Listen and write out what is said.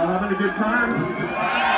Y'all having a good time?